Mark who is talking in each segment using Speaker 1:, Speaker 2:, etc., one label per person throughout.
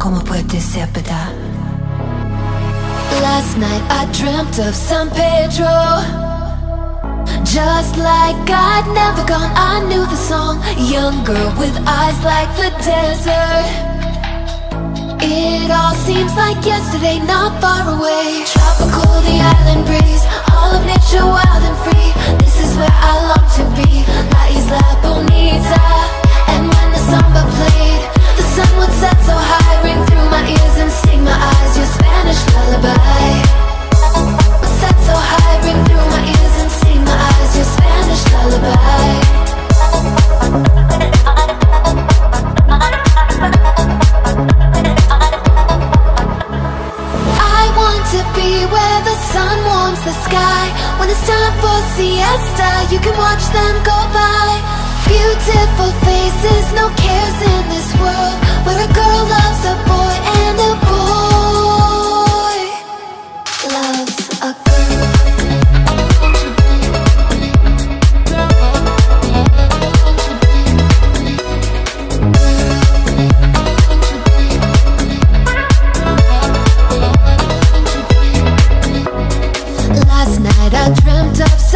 Speaker 1: ¿Cómo puede ser verdad?
Speaker 2: Last night I dreamt of San Pedro. Just like I'd never gone, I knew the song. Young girl with eyes like the desert. It all seems like yesterday, not far away. Tropical, the where the sun warms the sky. When it's time for siesta You can watch them go by. Beautiful faces, no cares in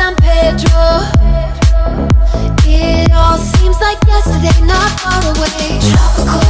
Speaker 2: San Pedro. It all seems like yesterday, not far away. Tropical